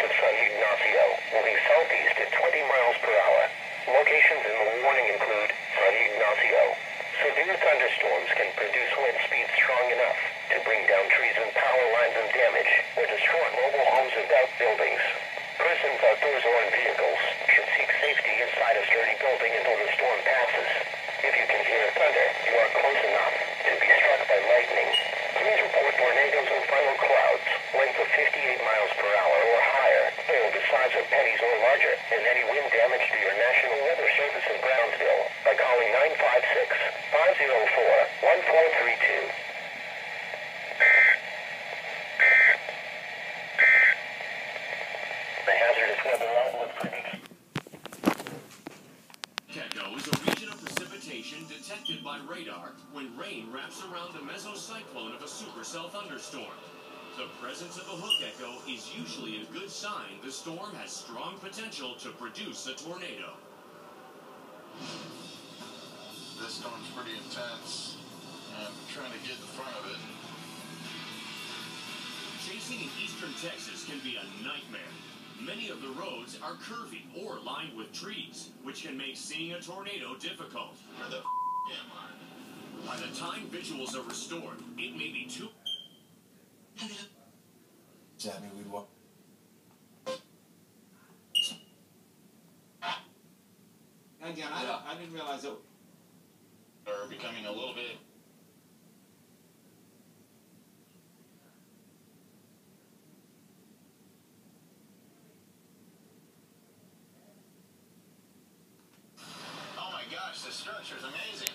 of San Ignacio moving southeast at 20 miles per hour. Locations in the warning include San Ignacio. Severe thunderstorms can produce wind speeds strong enough to bring down trees and power lines and damage or destroy mobile homes and outbuildings. Pennies or larger, and any wind damage to your National Weather Service in Brownsville by calling 956-504-1432. The hazardous weather outlook predicts Echo is a region of precipitation detected by radar when rain wraps around the mesocyclone of a supercell thunderstorm. The presence of a hook echo is usually a good sign the storm has strong potential to produce a tornado. This storm's pretty intense. I'm trying to get in front of it. Chasing in eastern Texas can be a nightmare. Many of the roads are curvy or lined with trees, which can make seeing a tornado difficult. Where the f- am I? By the time visuals are restored, it may be too That mean we'd walk. Again, I, Yeah. I didn't realize it. Are becoming a little bit. Oh my gosh, the structure is amazing.